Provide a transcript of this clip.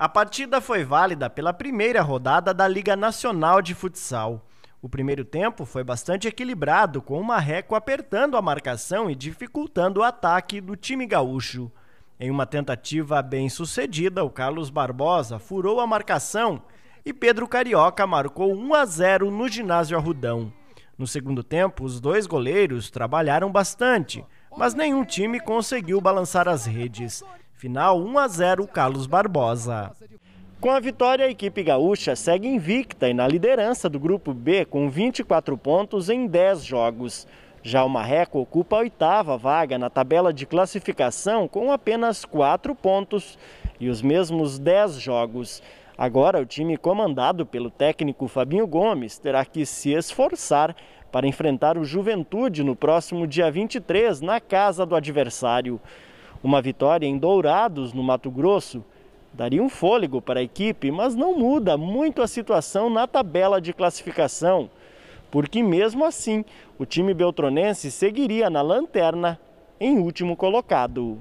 A partida foi válida pela primeira rodada da Liga Nacional de Futsal. O primeiro tempo foi bastante equilibrado, com o Marreco apertando a marcação e dificultando o ataque do time gaúcho. Em uma tentativa bem sucedida, o Carlos Barbosa furou a marcação e Pedro Carioca marcou 1 a 0 no ginásio Arrudão. No segundo tempo, os dois goleiros trabalharam bastante, mas nenhum time conseguiu balançar as redes. Final 1 a 0 Carlos Barbosa. Com a vitória, a equipe gaúcha segue invicta e na liderança do grupo B com 24 pontos em 10 jogos. Já o Marreco ocupa a oitava vaga na tabela de classificação com apenas 4 pontos e os mesmos 10 jogos. Agora, o time comandado pelo técnico Fabinho Gomes terá que se esforçar para enfrentar o Juventude no próximo dia 23 na casa do adversário. Uma vitória em Dourados, no Mato Grosso, daria um fôlego para a equipe, mas não muda muito a situação na tabela de classificação, porque mesmo assim o time beltronense seguiria na lanterna em último colocado.